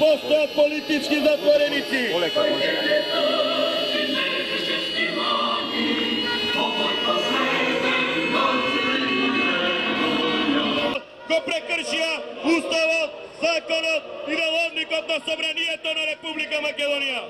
posto политички затвореници. Го прекршија Уставот, Законот и Деловникот на Собранието на Република Македонија.